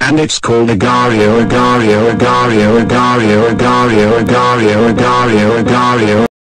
And it's called Agario, Agario, Agario, Agario, Agario, Agario, Agario, Agario.